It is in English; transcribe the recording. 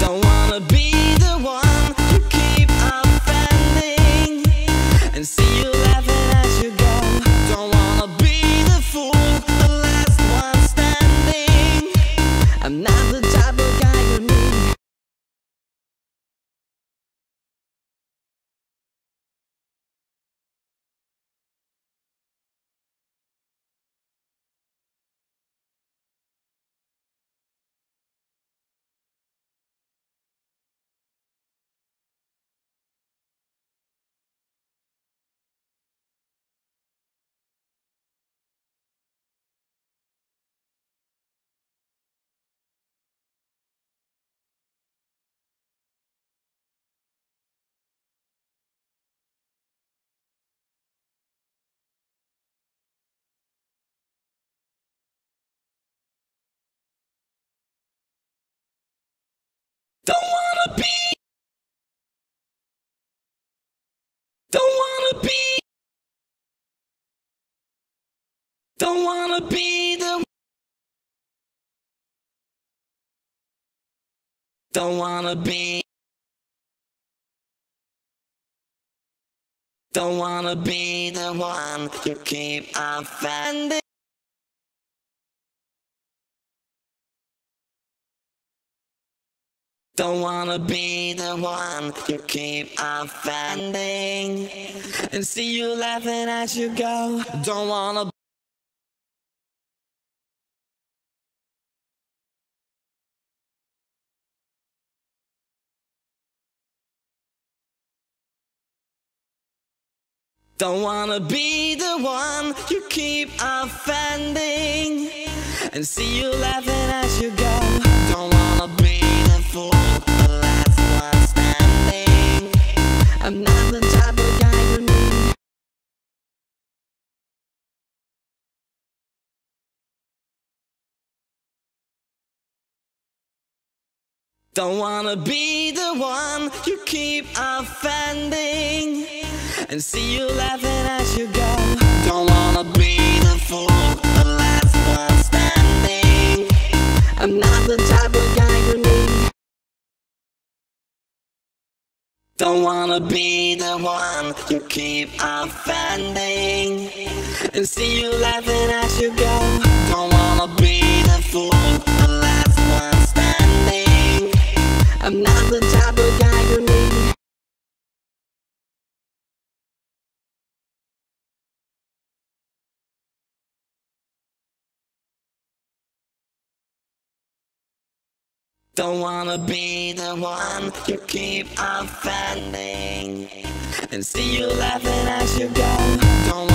Don't wanna be the one keep and see you laughing as you go. Don't wanna be the fool, the last one standing. I'm not the Don't wanna be. Don't wanna be. Don't wanna be the. Don't wanna be. Don't wanna be the one you keep offending. Don't wanna be the one you keep offending and see you laughing as you go. Don't wanna. Don't wanna be the one you keep offending and see you laughing as you go. Don't wanna be the fool, I'm not the type of guy you need. Don't wanna be the one you keep offending and see you laughing as you go. Don't wanna be the fool, the last one standing. I'm not the type of Don't wanna be the one you keep offending and see you laughing as you go. Don't wanna be the fool, the last one standing. I'm not the type of guy Don't wanna be the one you keep offending and see you laughing as you go. Don't